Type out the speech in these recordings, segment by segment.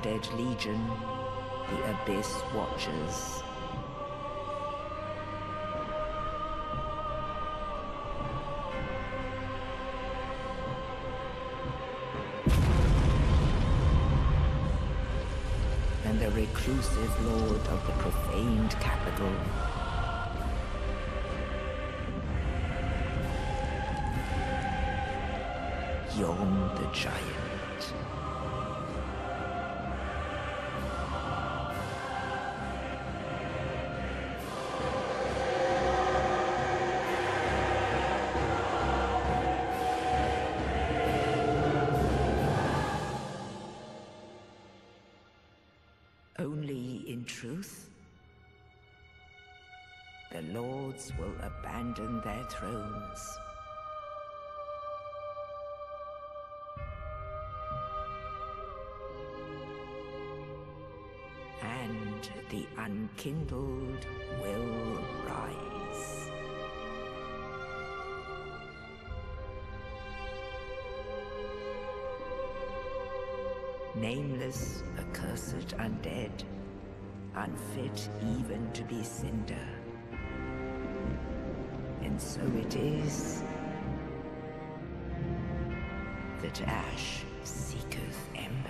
Undead legion, the Abyss Watchers. And the reclusive lord of the profaned capital. Yhorm the Giant. Lords will abandon their thrones. And the unkindled will rise. Nameless, accursed undead, unfit even to be cinder. So it is that ash seeketh embers.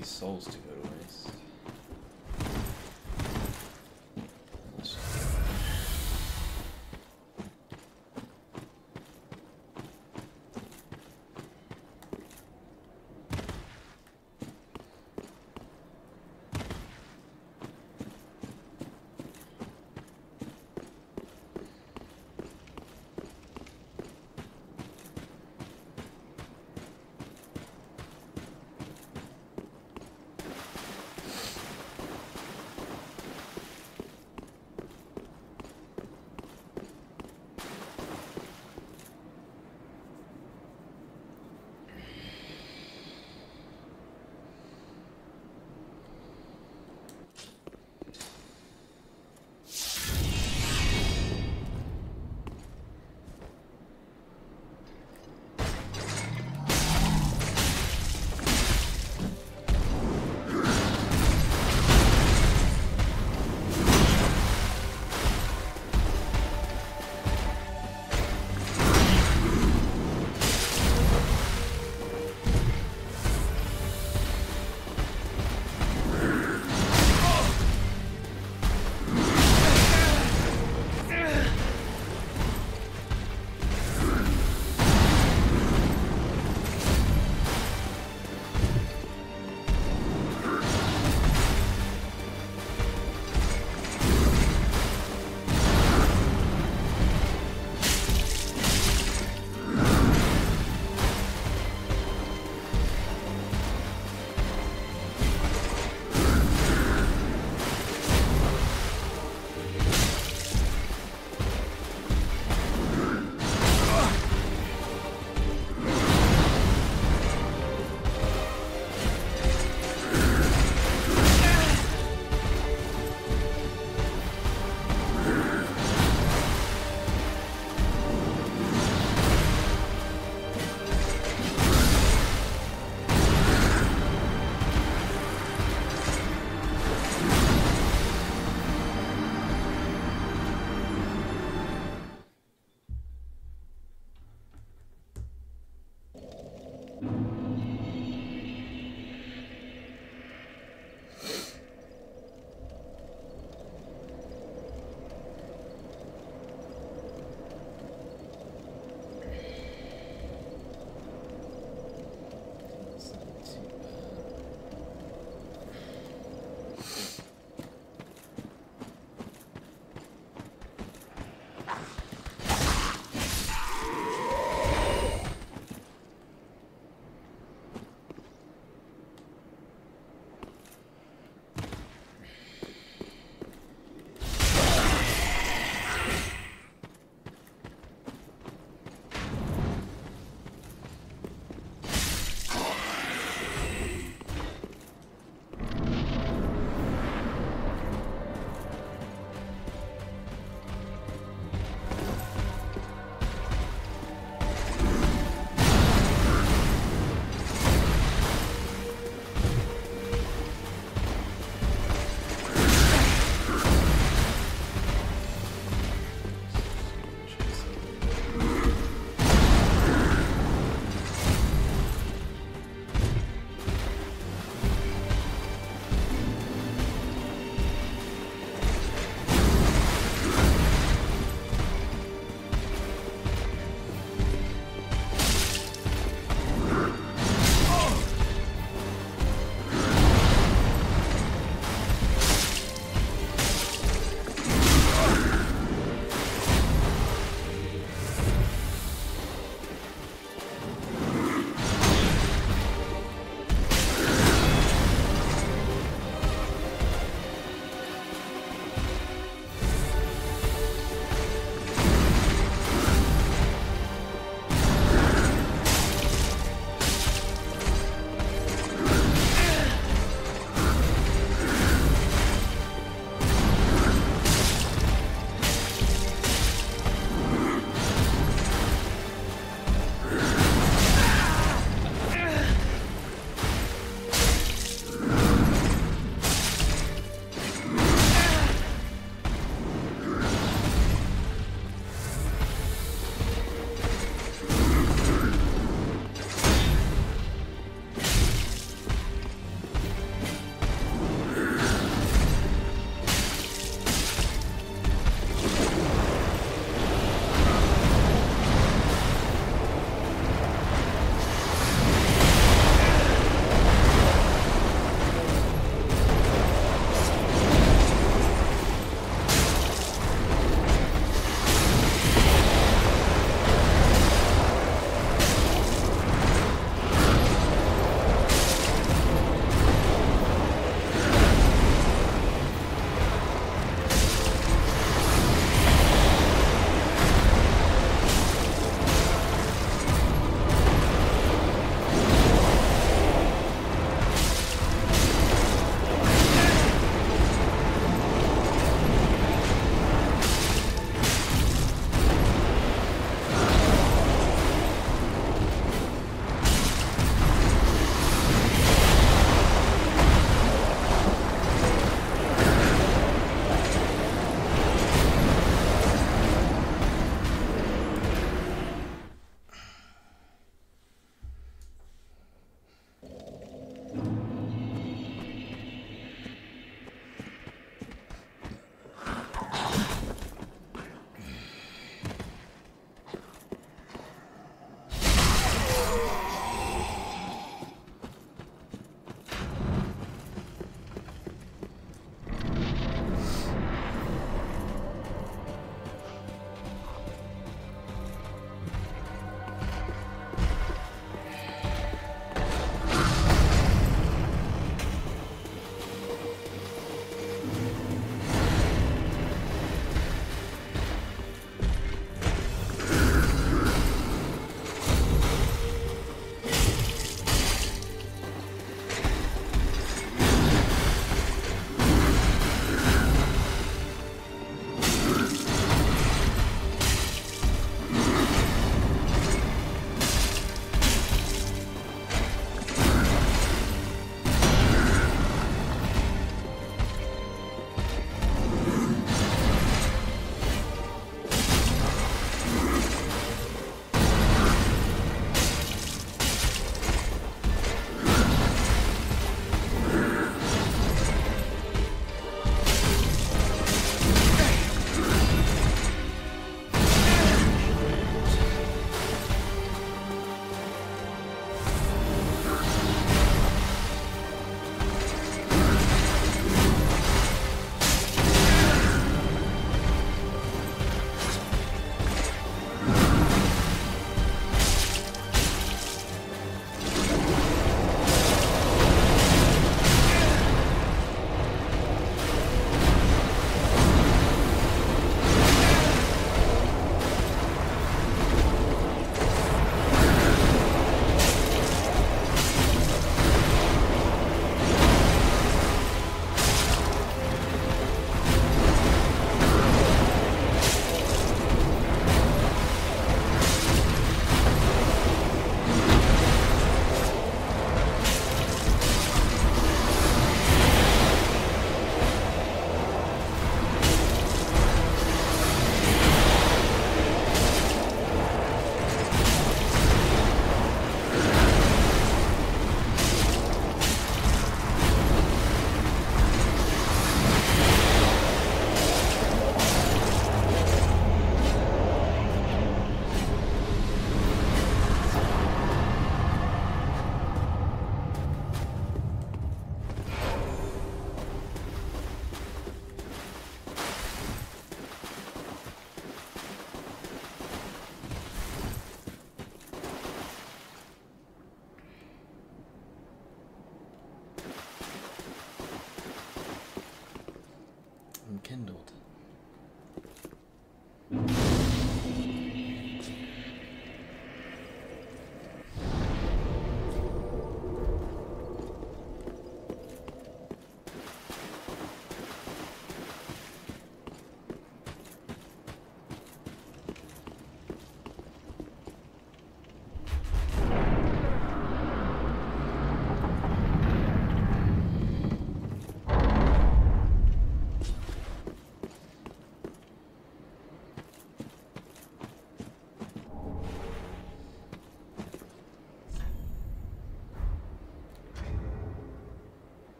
These souls to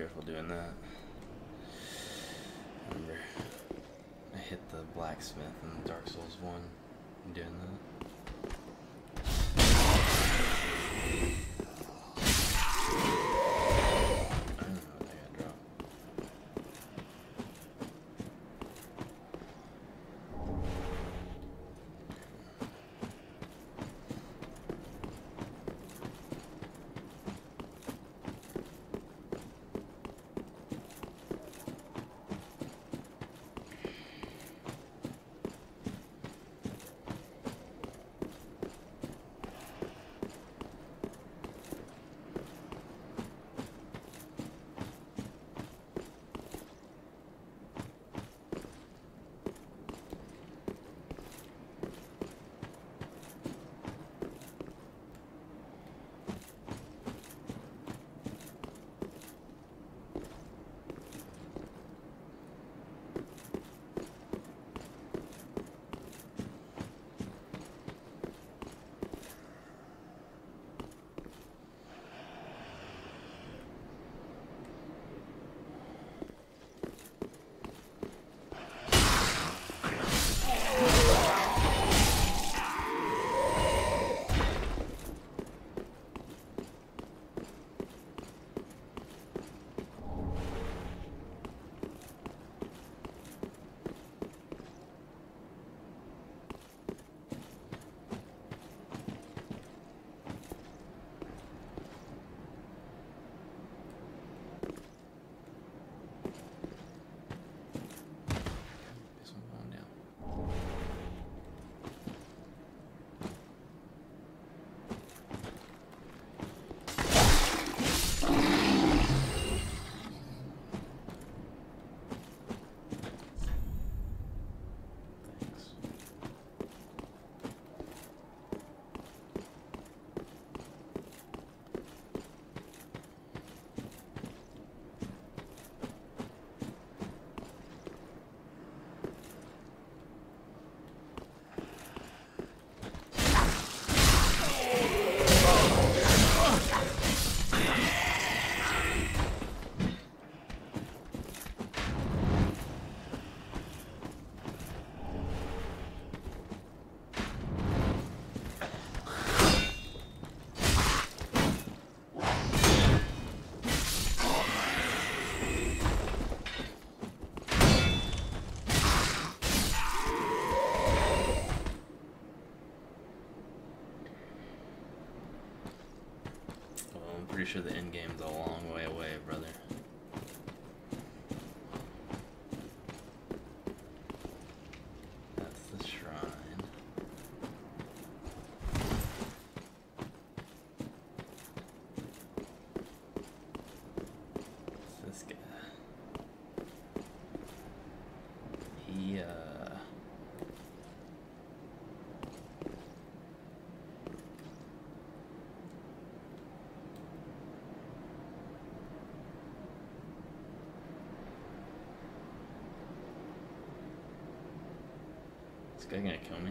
careful doing that. I remember I hit the blacksmith in Dark Souls 1 doing that. sure the end This guy gonna kill me?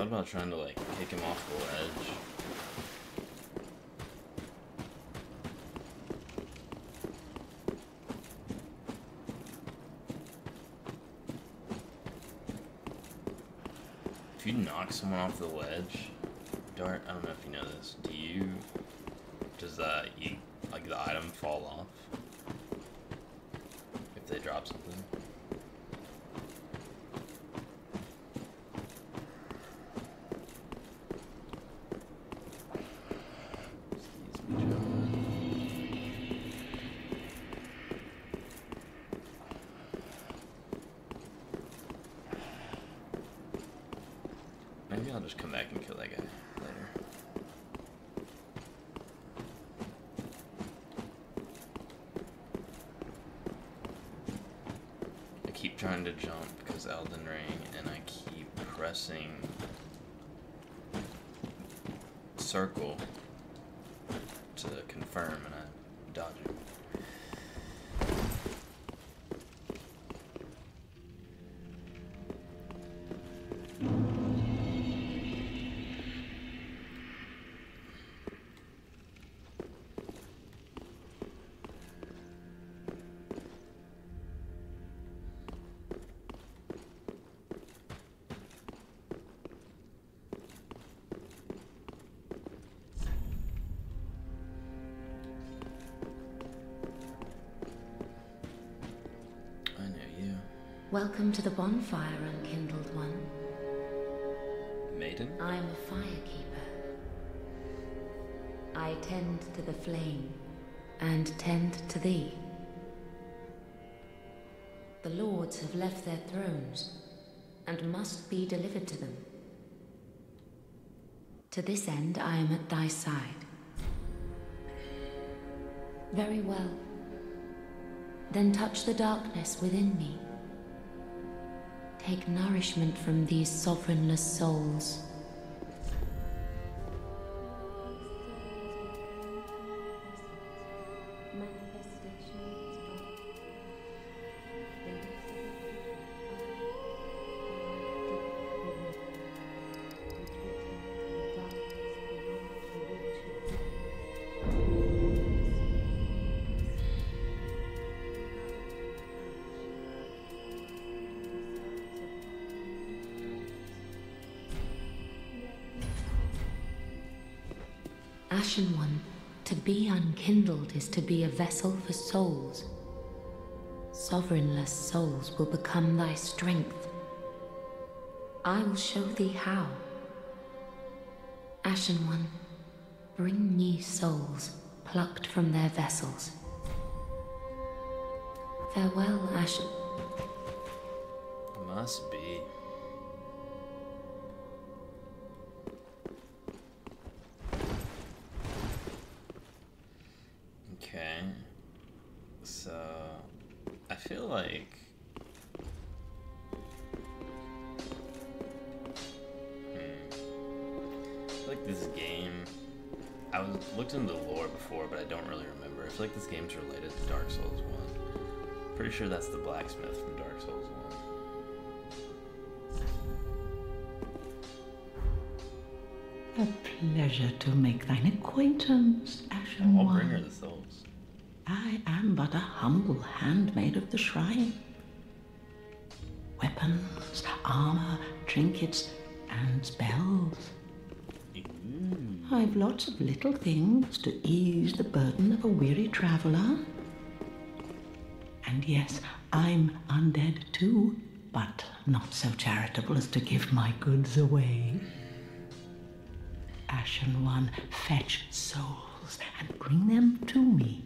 Thought about trying to like kick him off the ledge. If you knock someone off the ledge, Dart, I don't know if you know this, do you, does that, you, like the item fall off? Keep trying to jump because Elden Ring, and I keep pressing circle to confirm, and I'm Welcome to the bonfire, unkindled one. Maiden? I am a firekeeper. I tend to the flame and tend to thee. The lords have left their thrones and must be delivered to them. To this end, I am at thy side. Very well. Then touch the darkness within me. Take nourishment from these sovereignless souls. Is to be a vessel for souls. Sovereignless souls will become thy strength. I will show thee how. Ashen One, bring me souls plucked from their vessels. Farewell, Ashen. Must be. A pleasure to make thine acquaintance, Ashen I'll One. bring her the souls. I am but a humble handmaid of the shrine. Weapons, armor, trinkets, and spells. Mm. I've lots of little things to ease the burden of a weary traveler. And yes, I'm undead too, but not so charitable as to give my goods away. Ashen One, fetch souls and bring them to me.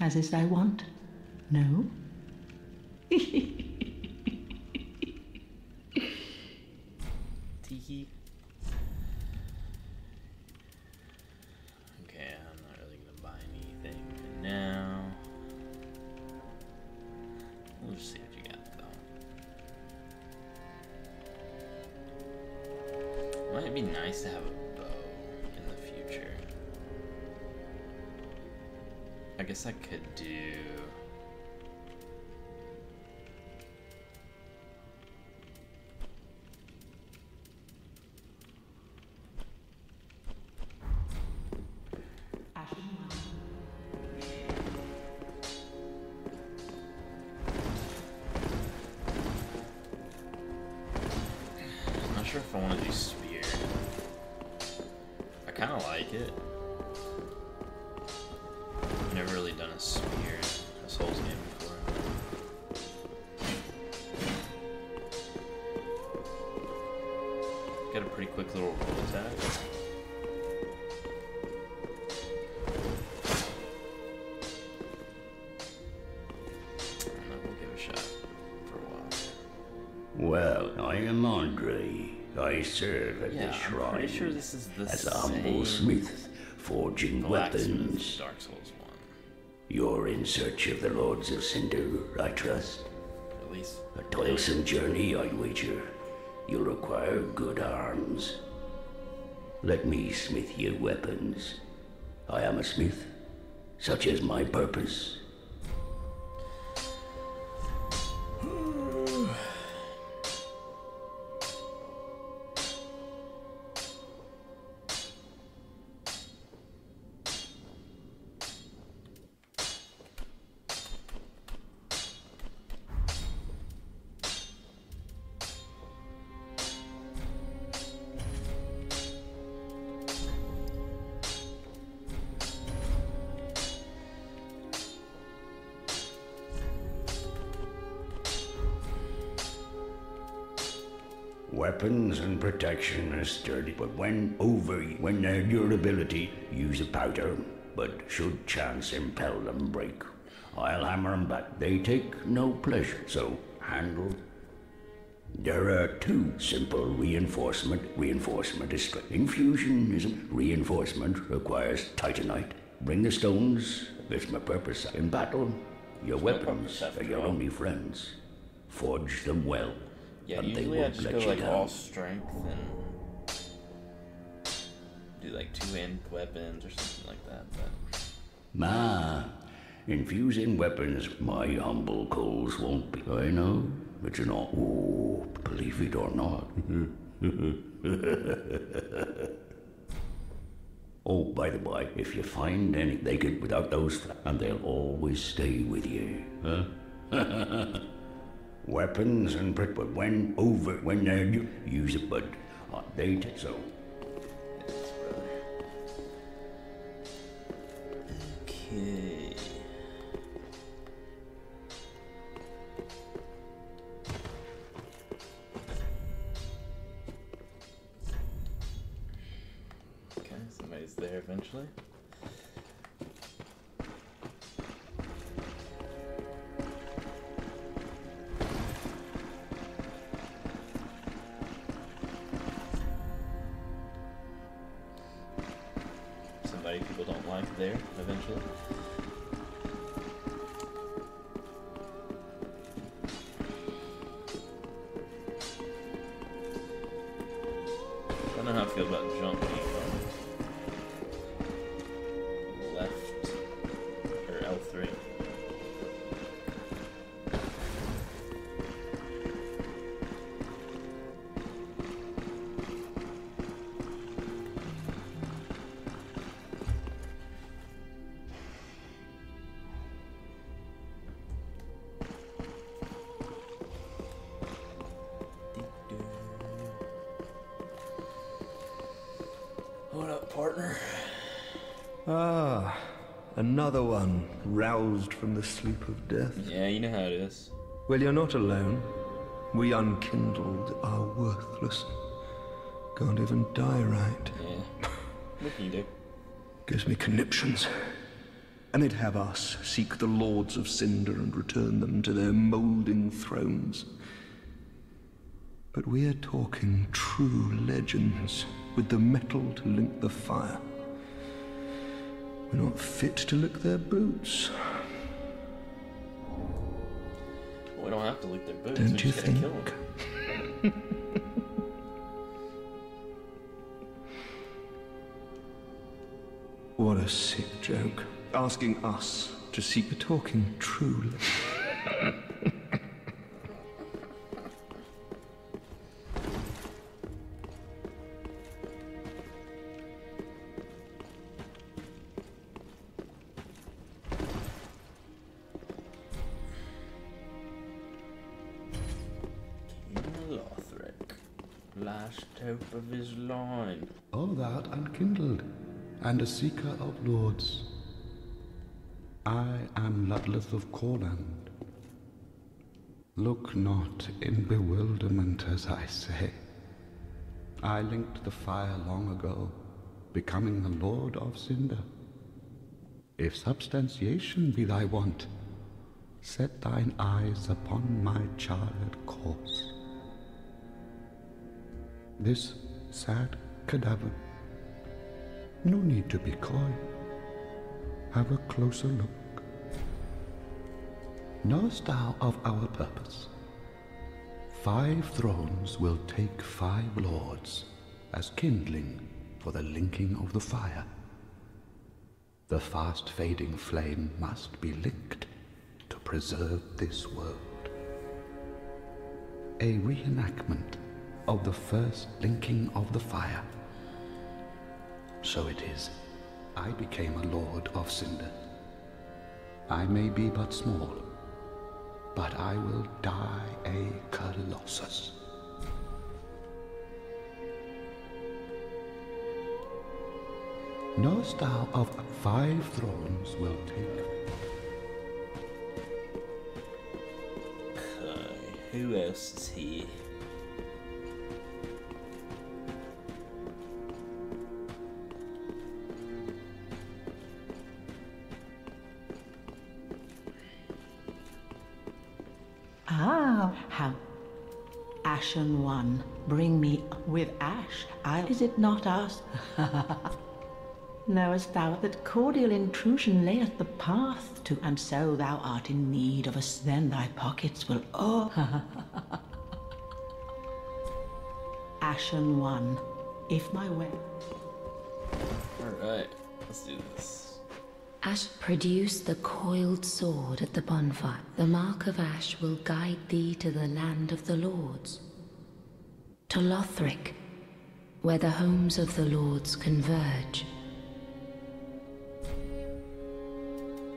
As is thy wont? No? Tiki. Guess I could do. Well, I. I serve at Yeah, the I'm shrine pretty sure this is the as a humble smith, forging weapons. Dark Souls 1. You're in search of the Lords of Cinder, I trust. At least. A toilsome journey, I'd wager. You'll require good arms. Let me smith you weapons. I am a smith. Such is my purpose. Sturdy, but when over, when uh, their durability, use a powder. But should chance impel them break, I'll hammer 'em back. They take no pleasure, so handle. There are two simple reinforcement. Reinforcement is straight. Infusion isn't. Reinforcement requires titanite. Bring the stones. It's my purpose. In battle, your weapons are your all. only friends. Forge them well. Yeah, and they won't let you like down. all strength and do like two hand weapons or something like that. But Ma, infusing weapons, my humble coals won't be. I know, but you're not. Oh, believe it or not. oh, by the by, if you find any, they get without those, and they'll always stay with you. Huh? Weapons and but when over, when they're it, but they t- so. Okay. Okay, somebody's there eventually. Another one roused from the sleep of death. Yeah, you know how it is. Well, you're not alone. We unkindled are worthless. Can't even die right. Yeah. what can you do? Gives me conniptions. And they'd have us seek the lords of Cinder and return them to their moulding thrones. But we're talking true legends with the mettle to link the fire. We're not fit to lick their boots. Well, we don't have to lick their boots. Don't we you just gotta kill think? 'em. What a sick joke. Asking us to seek the talking truly. line. All that unkindled, and a seeker of lords. I am Ludleth of Courland. Look not in bewilderment as I say. I linked the fire long ago, becoming the Lord of Cinder. If substantiation be thy want, set thine eyes upon my charred corse. This sad cadaver, no need to be coy. Have a closer look. Knowest thou of our purpose? Five thrones will take five lords as kindling for the linking of the fire. The fast fading flame must be licked to preserve this world. A reenactment of the first linking of the fire. So it is, I became a lord of Cinder. I may be but small, but I will die a colossus. Knowest thou of five thrones will take? Okay, who else is here? Ah, how Ashen One, bring me with ash. I is it not us? Knowest thou that cordial intrusion layeth the path to, and so thou art in need of us, then thy pockets will oh. Ashen One, if my way. Alright, let's do this. Ash, produce the coiled sword at the bonfire. The mark of Ash will guide thee to the land of the lords. To Lothric, where the homes of the lords converge.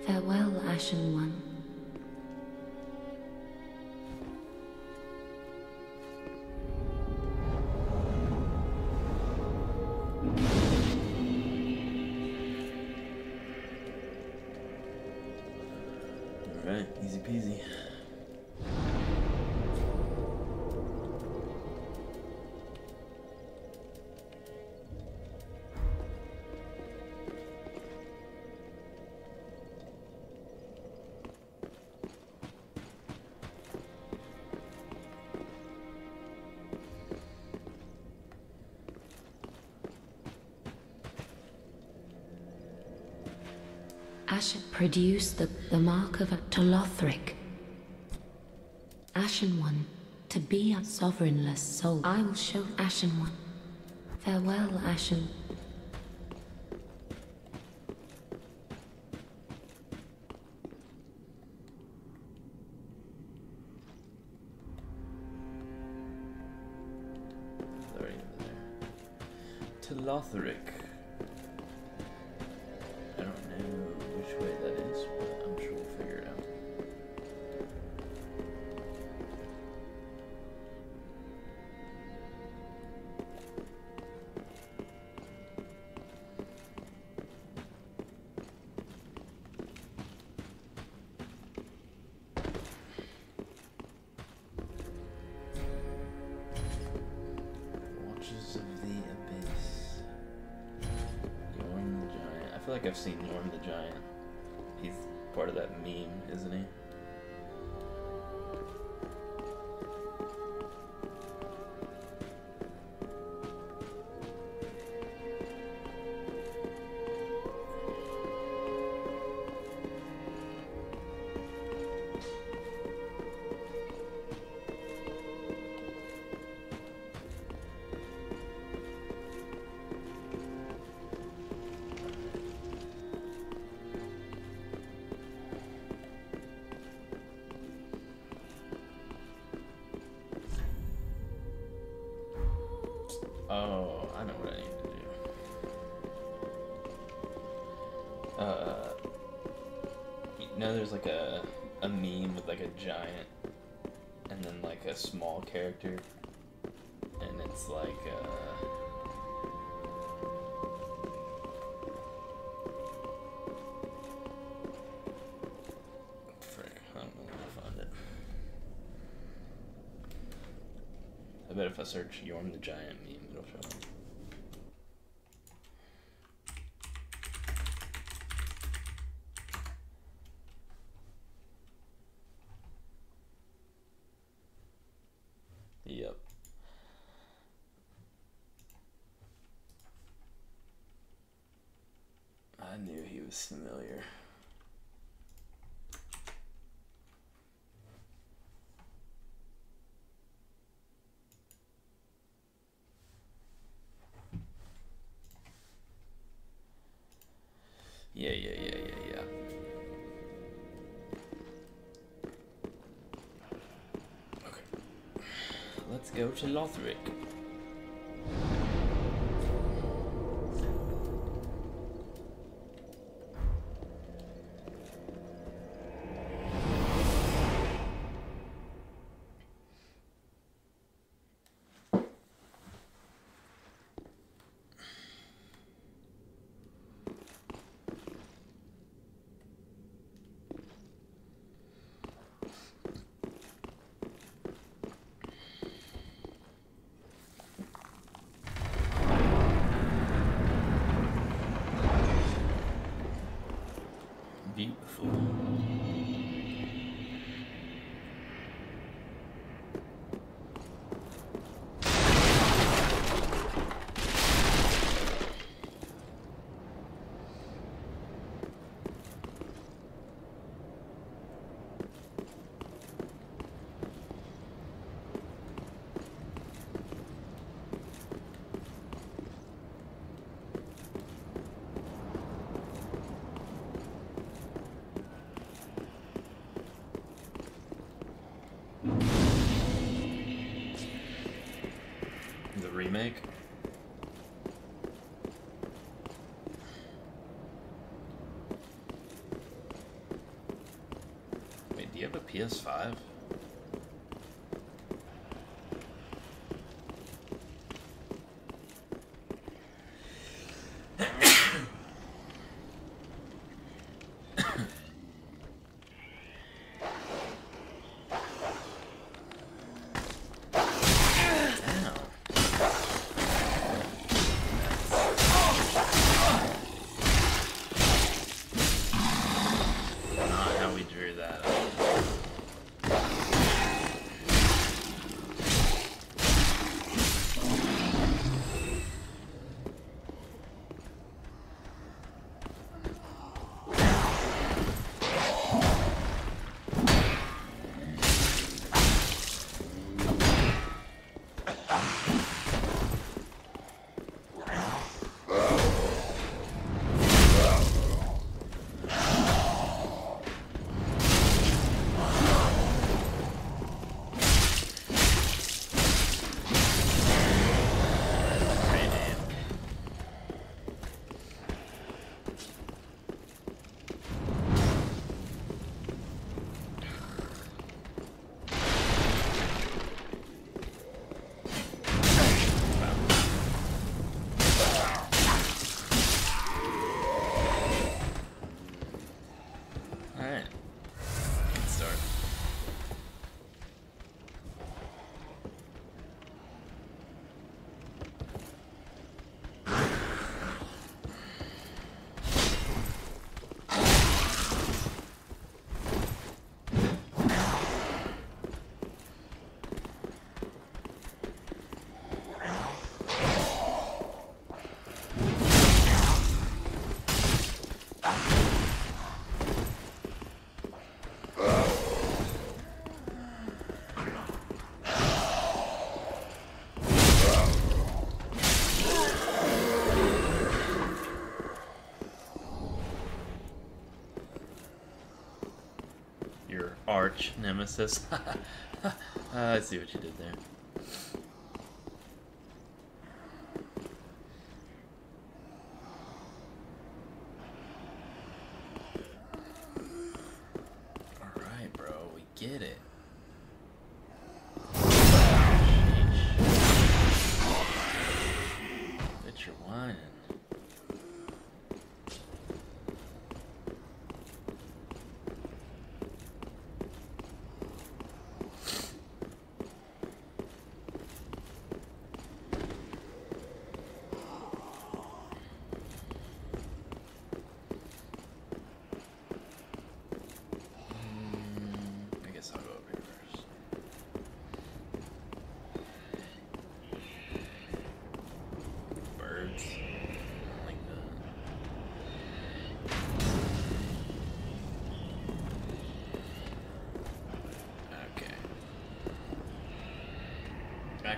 Farewell, Ashen One. Alright, easy peasy. Ash, produce the, the mark of to Lothric. Ashen One, to be a sovereignless soul. I will show Ashen One. Farewell, Ashen. Lothric. character, and it's like. Uh, I bet if I search Yhorm the Giant meme, Let's go to Lothric. have a PS5? Nemesis. uh, I see what you did there.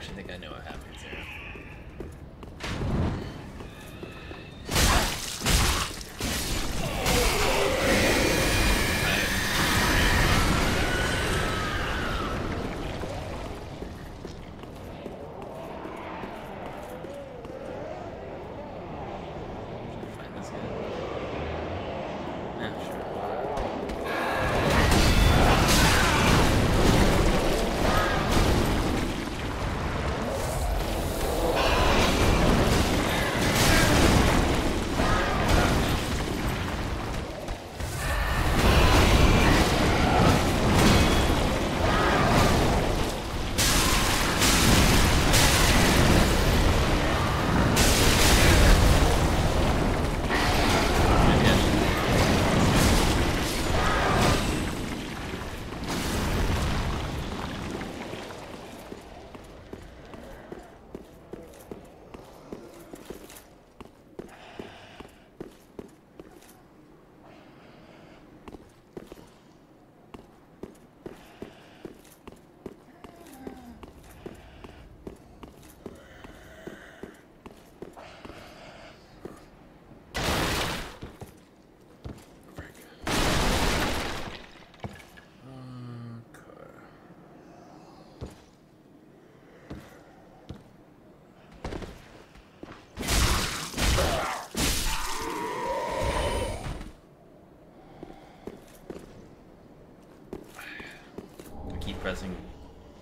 actually think I know what happened.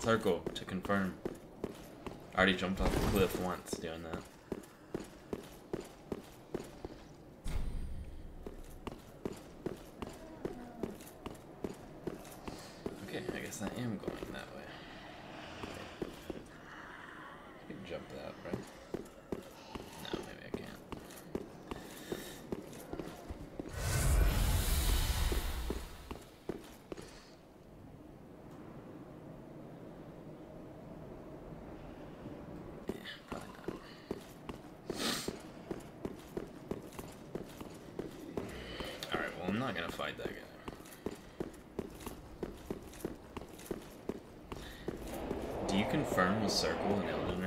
circle to confirm. I already jumped off the cliff once doing that. circle and it'll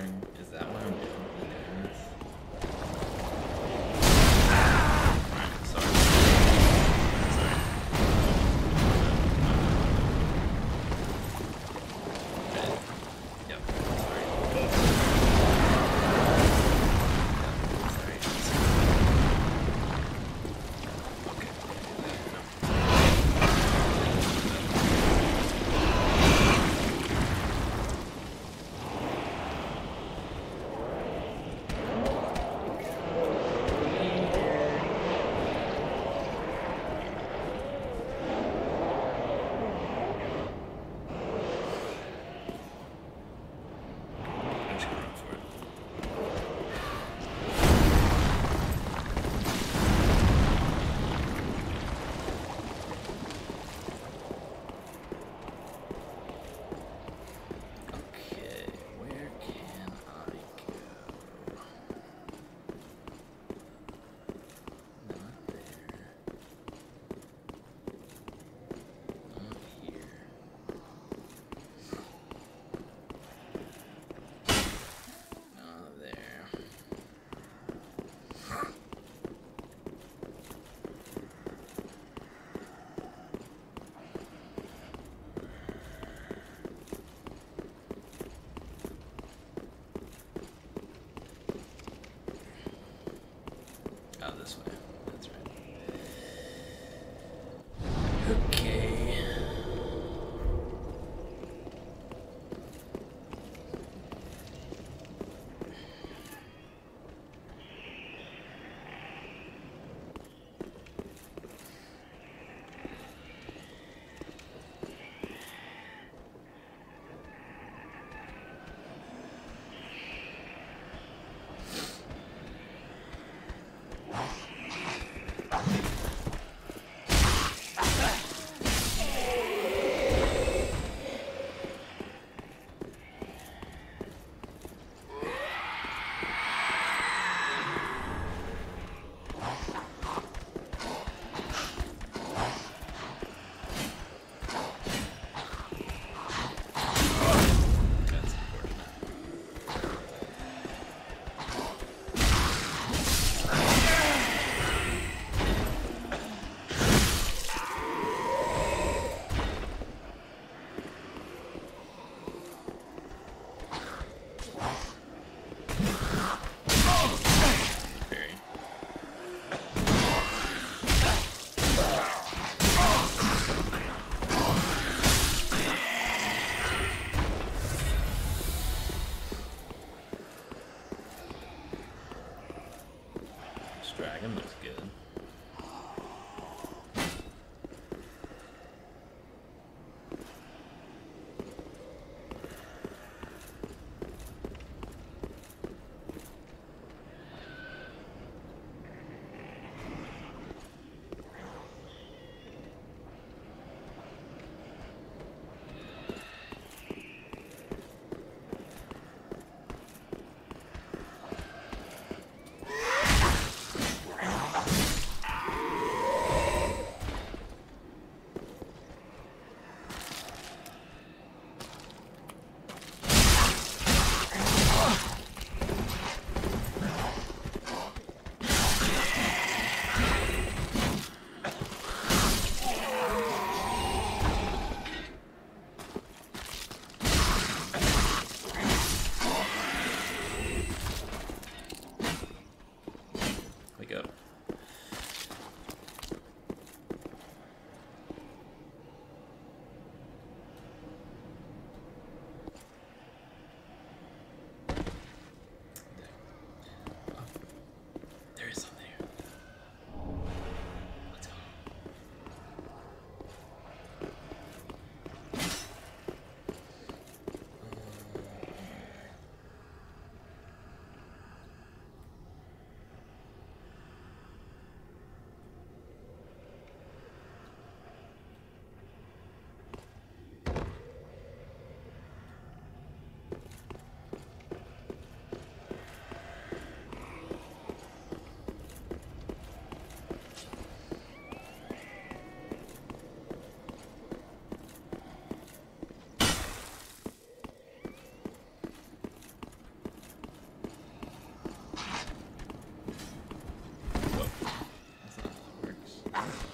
Ugh.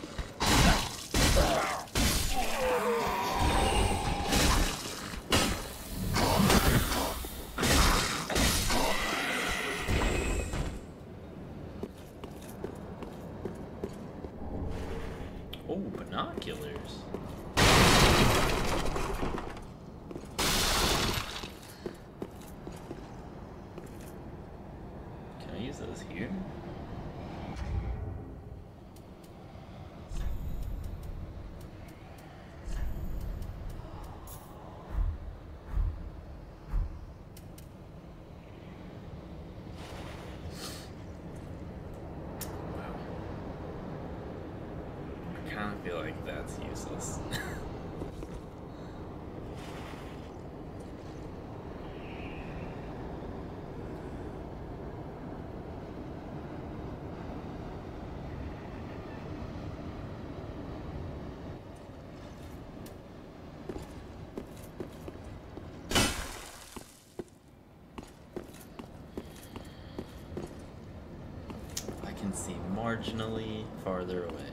I feel like that's useless. marginally farther away.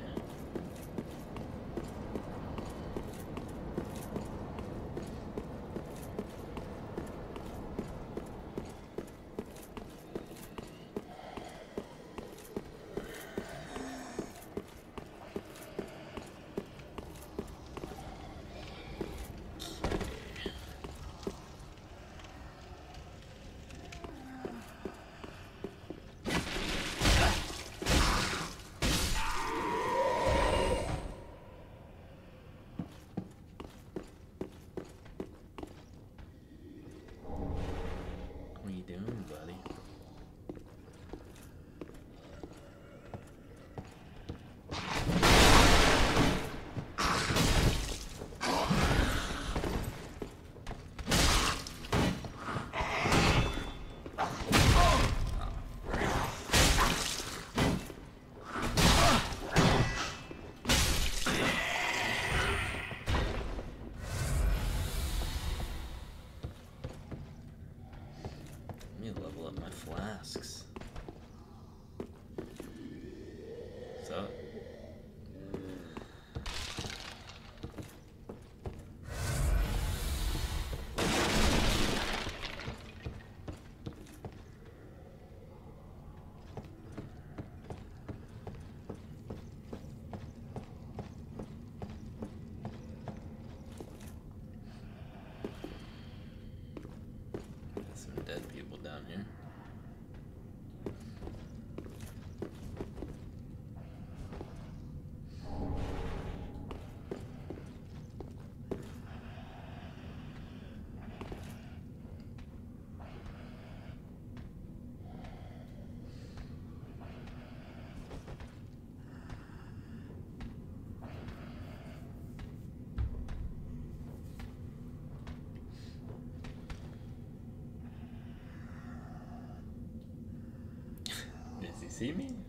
see me?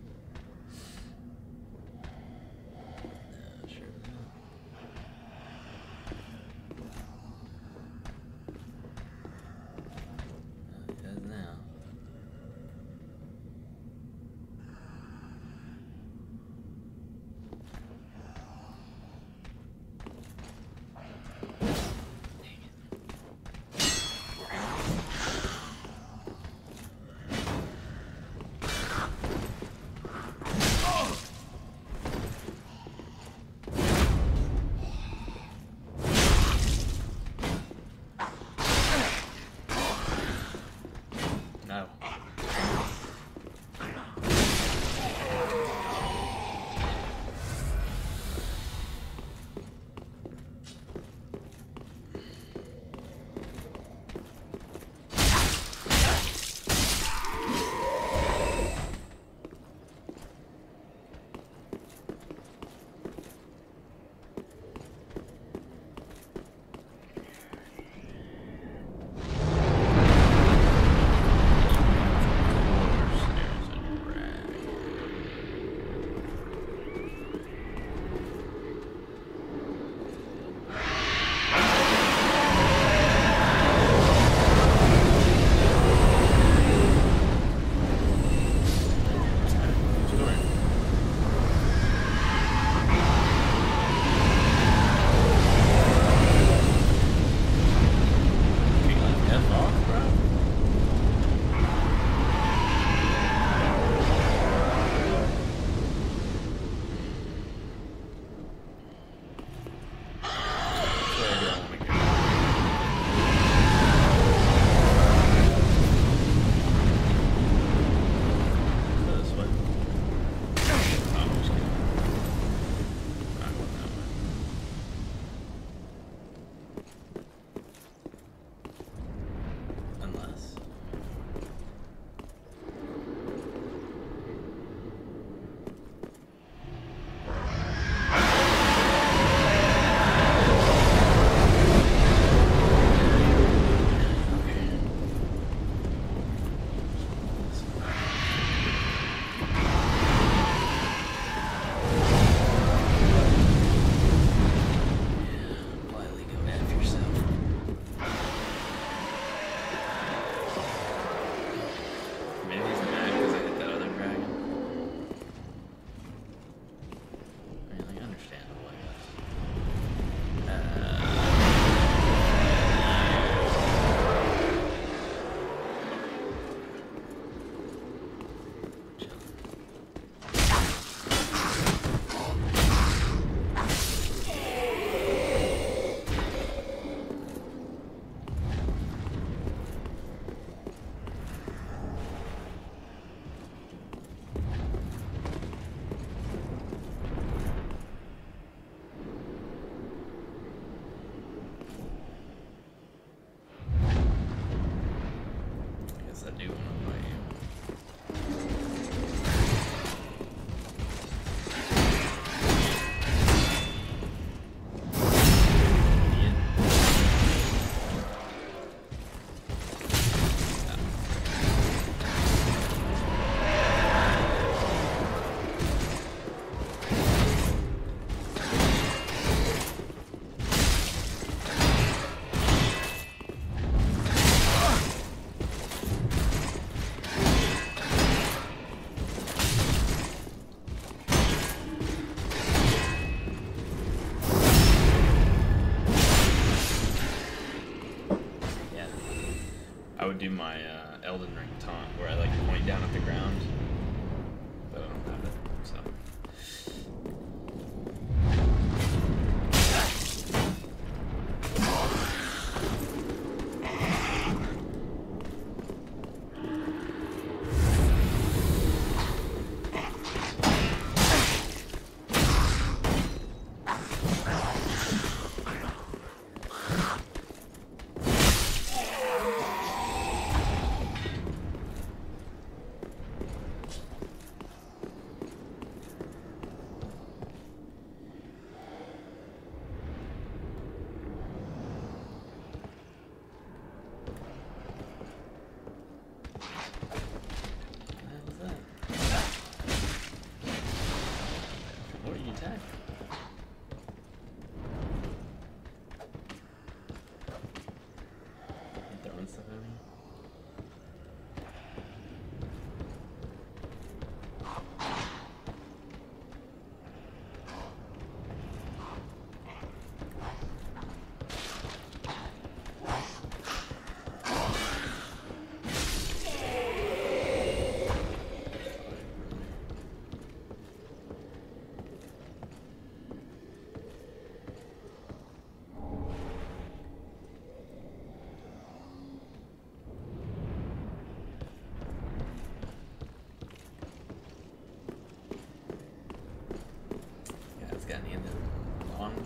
do my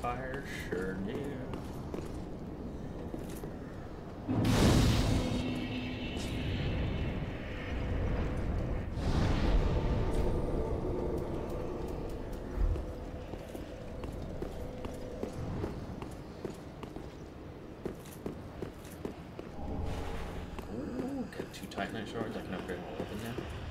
vampire sure do. Ooh, got two Titanite shards. I can upgrade my weapon now.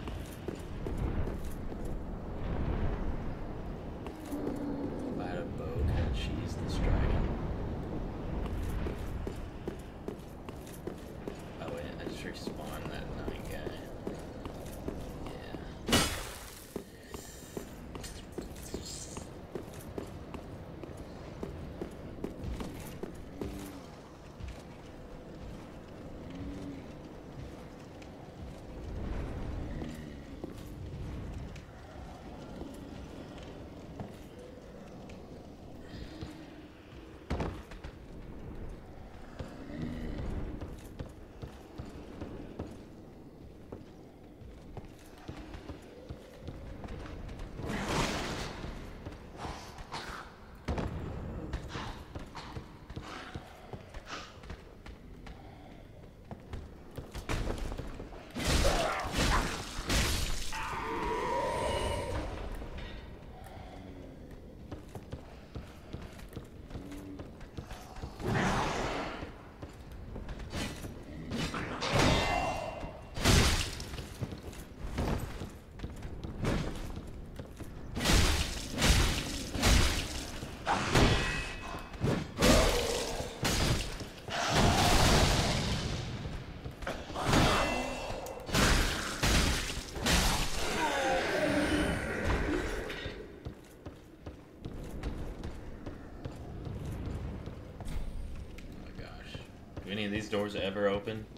these doors ever open?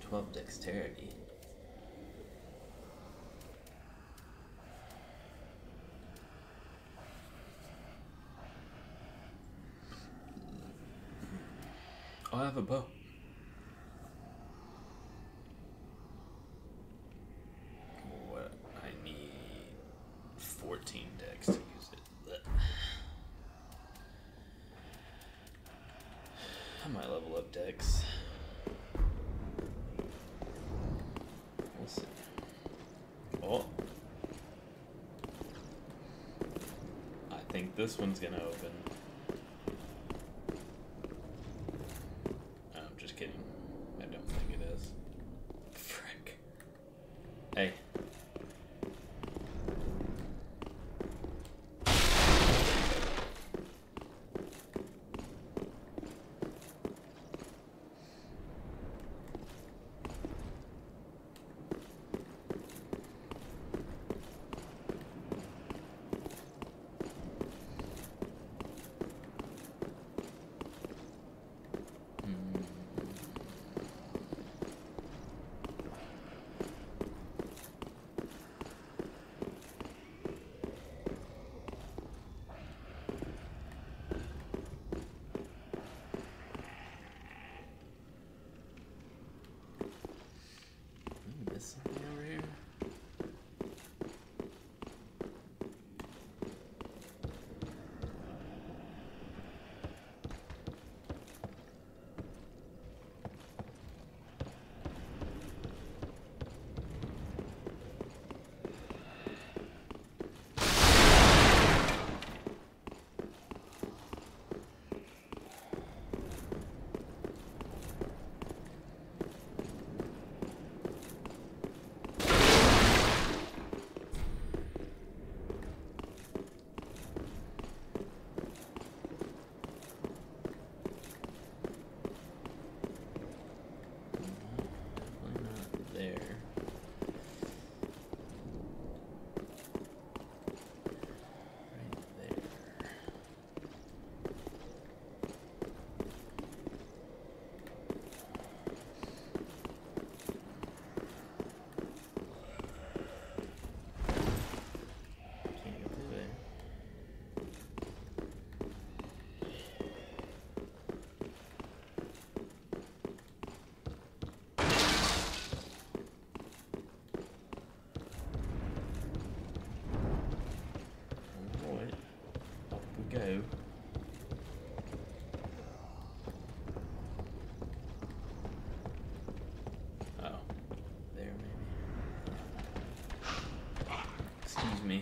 12 dexterity. Oh, I have a bow. see. Oh. I think this one's gonna open.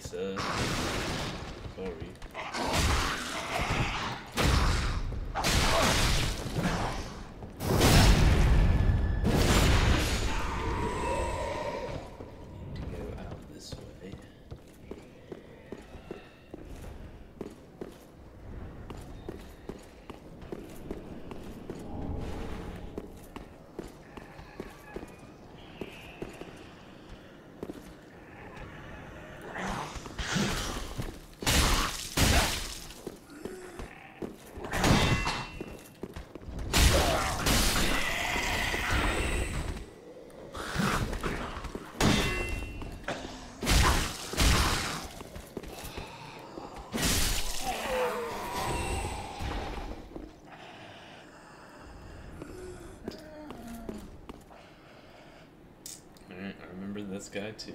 Lisa. guy too.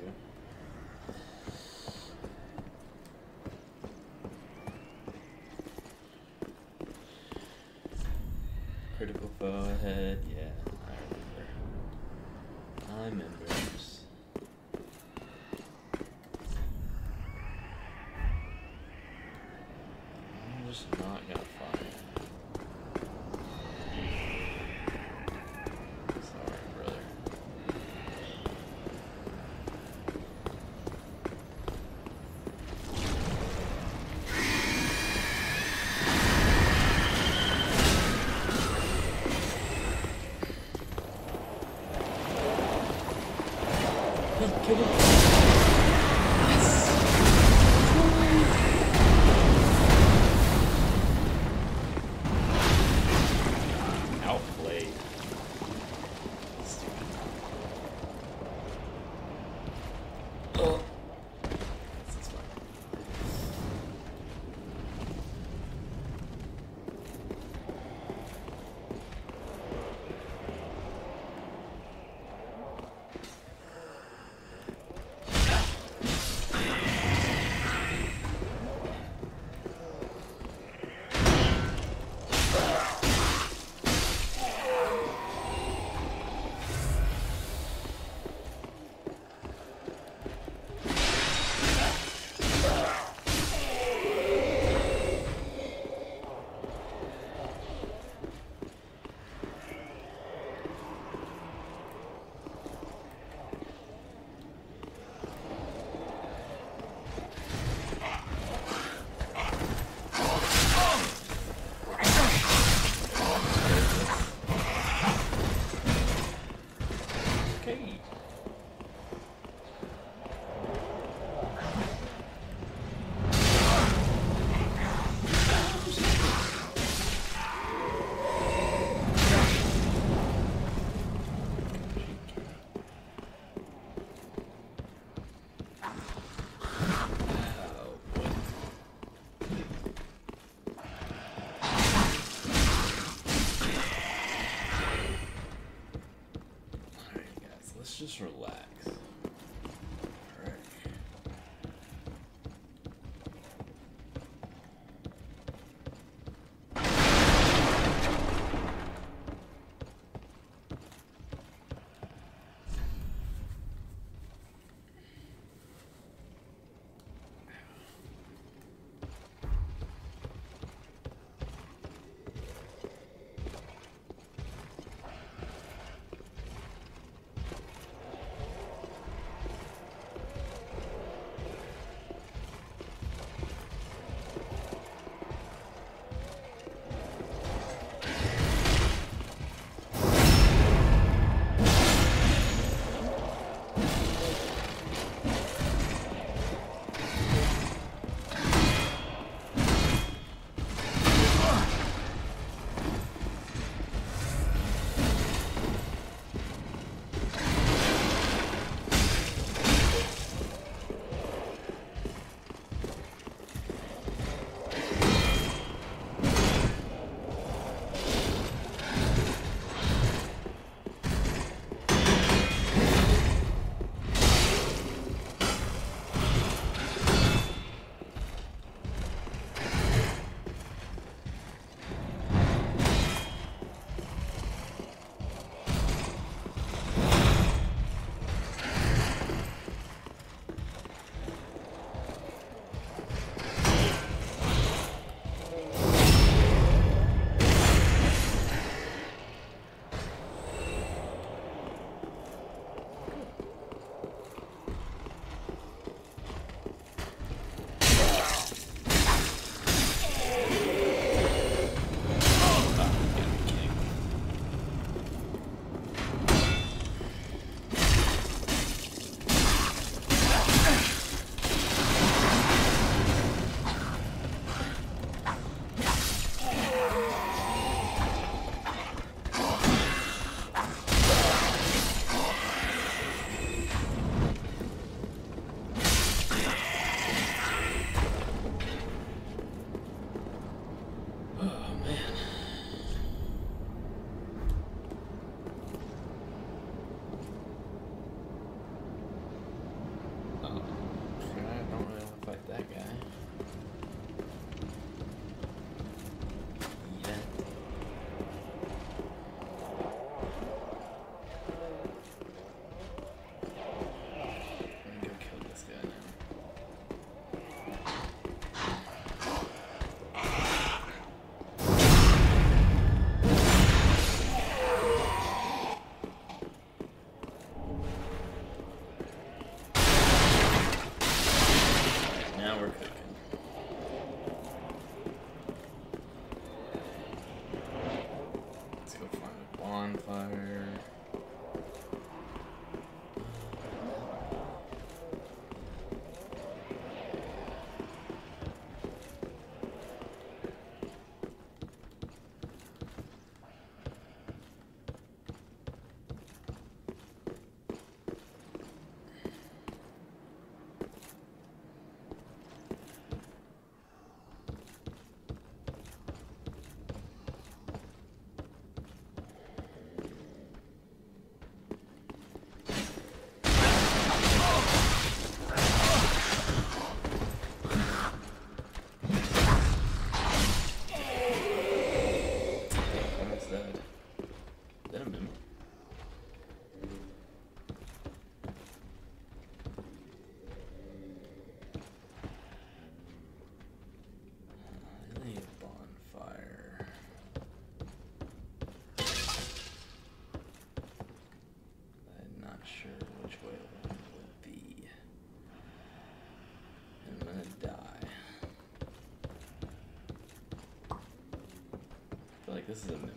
Like this is a mimic.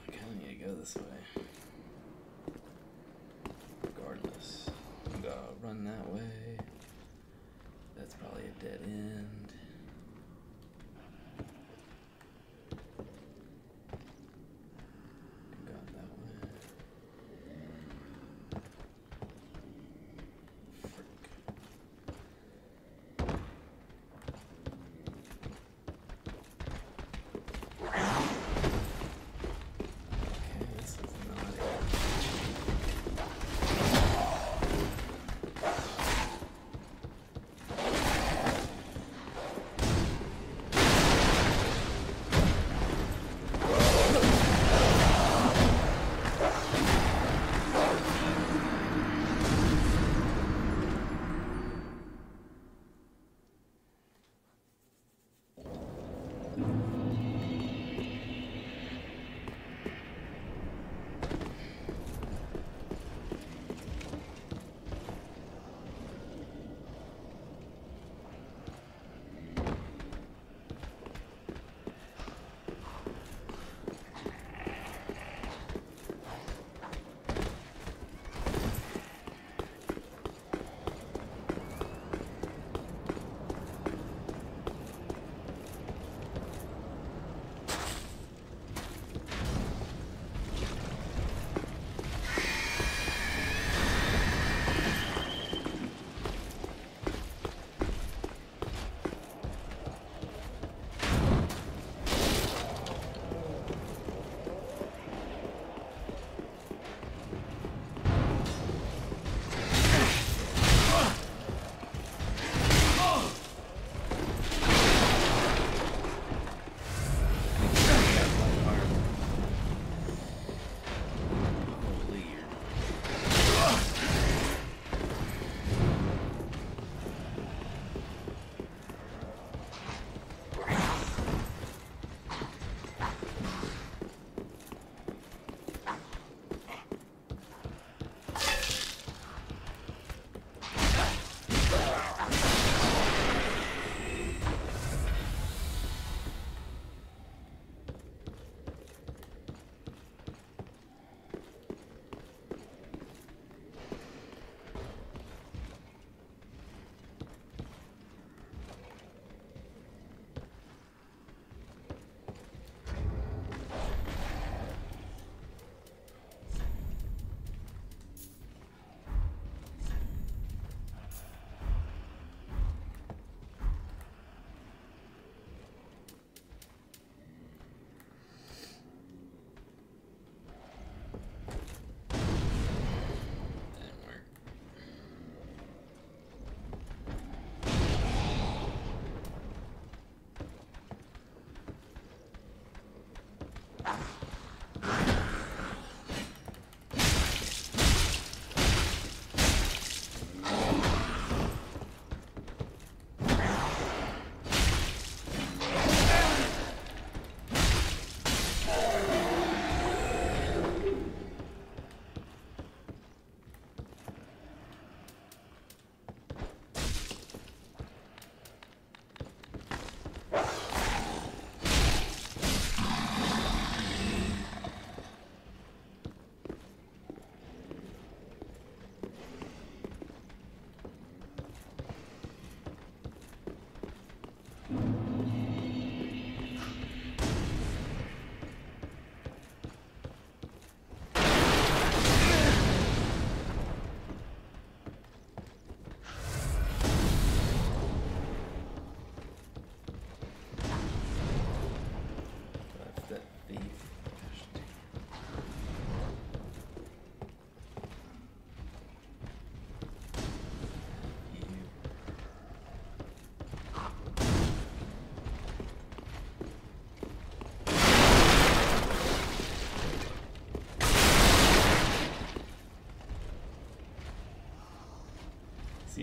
I kinda need to go this way.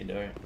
See you,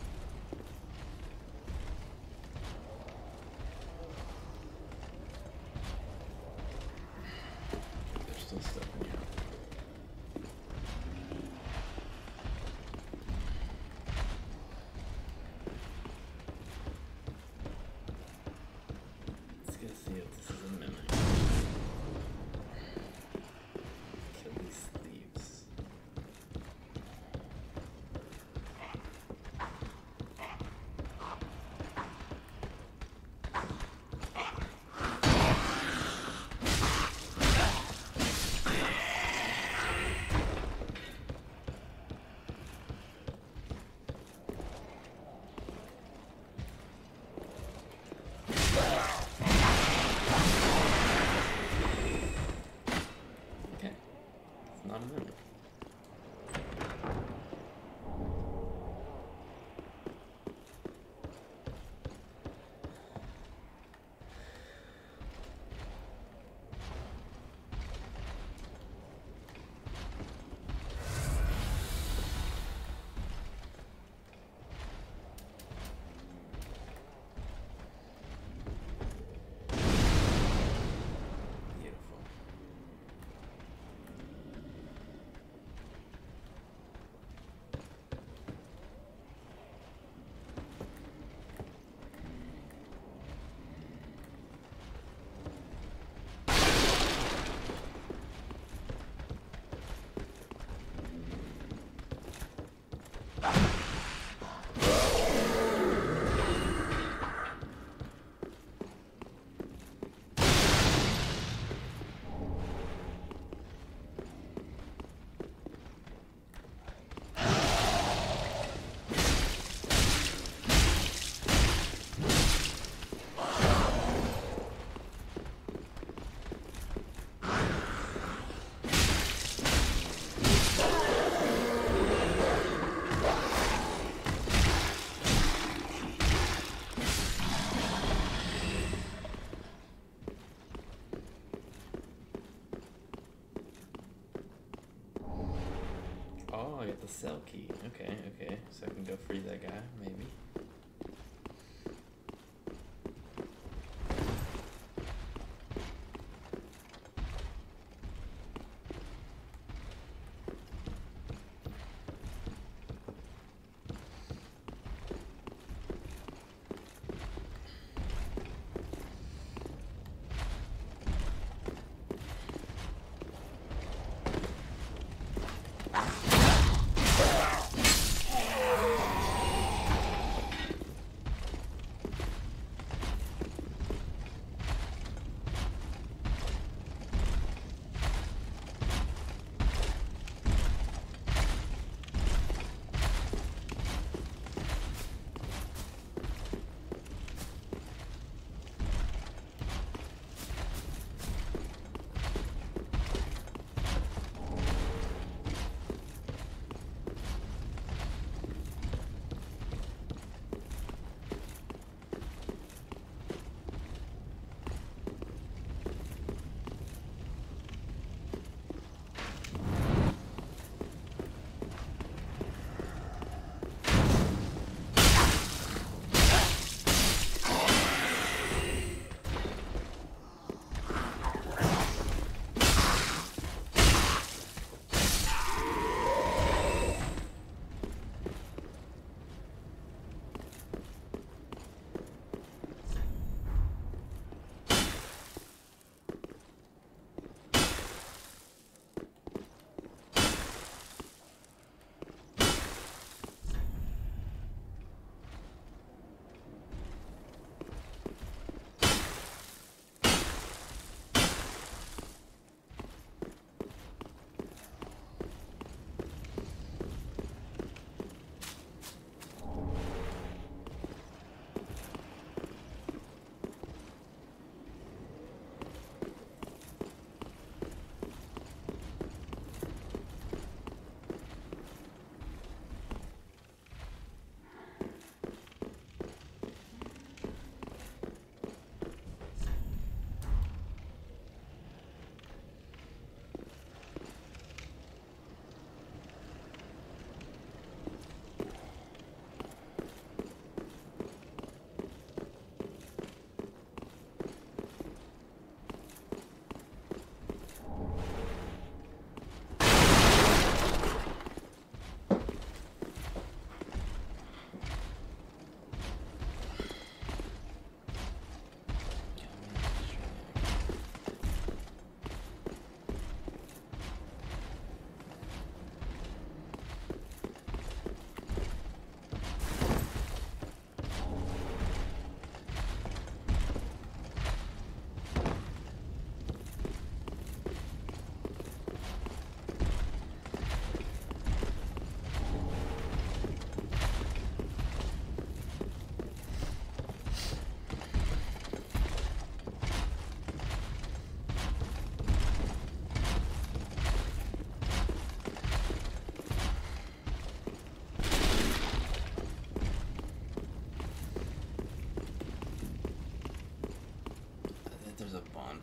the cell key. Okay, okay. So I can go free that guy, maybe.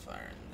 There's a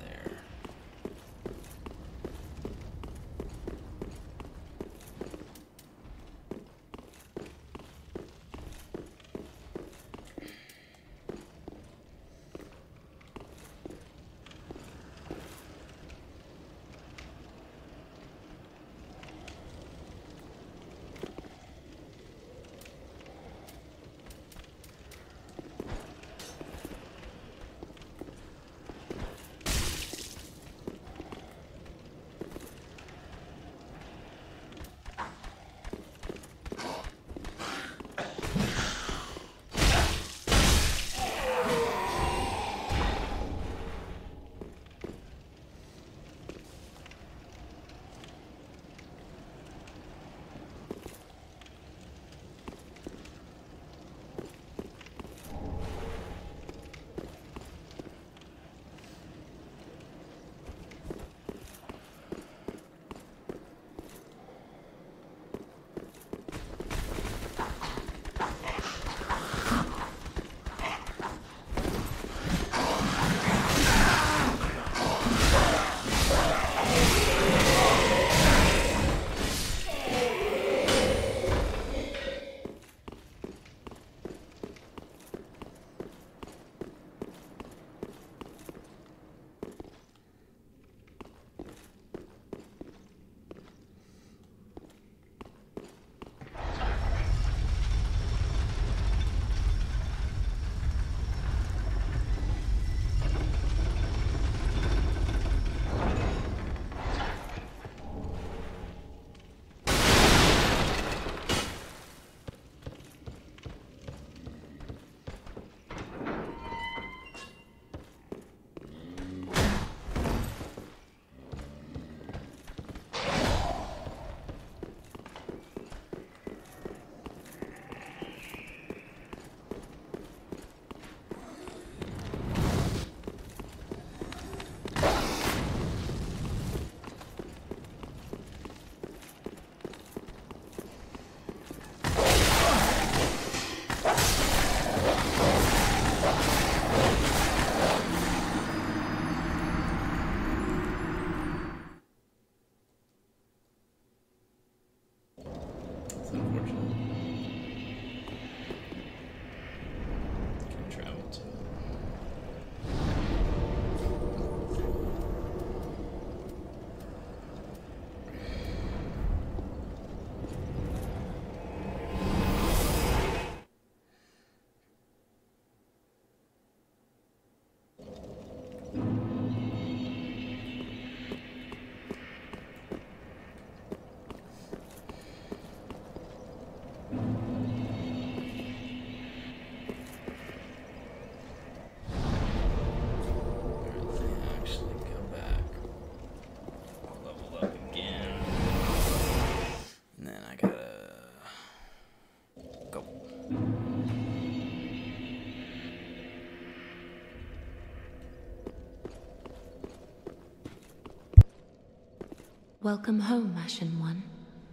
Welcome home, Ashen One.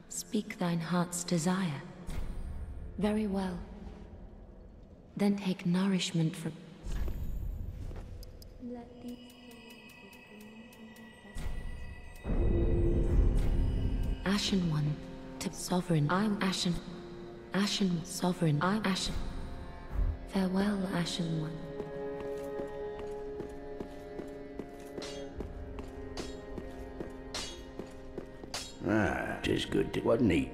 Speak thine heart's desire. Very well. Then take nourishment from... Ashen One, to Sovereign, I'm Ashen. Ashen Sovereign, I'm Ashen. Farewell, Ashen One. Ah, tis good, to, wasn't he?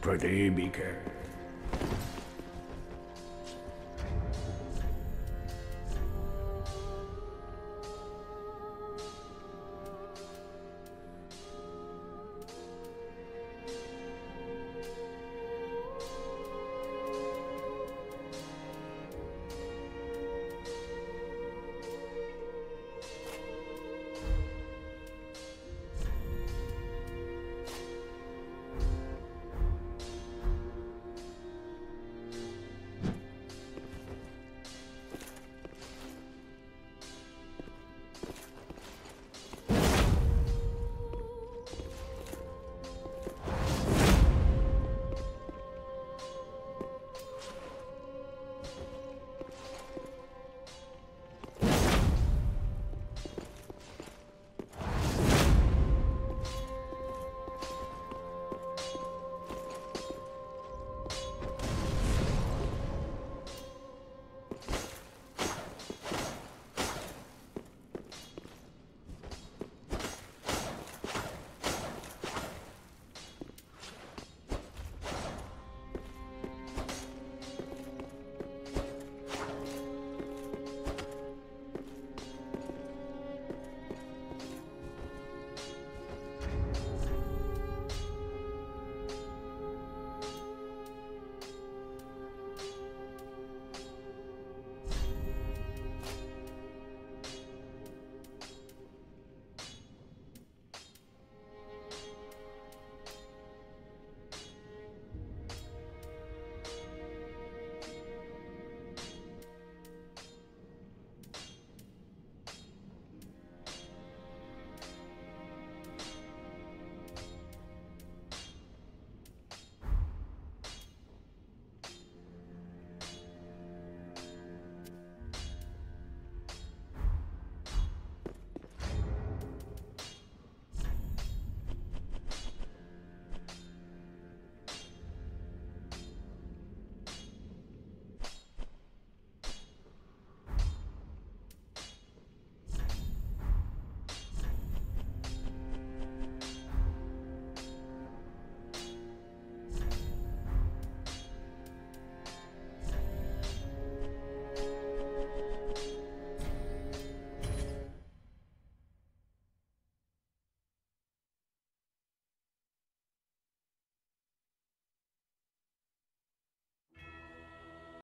Pretty be careful.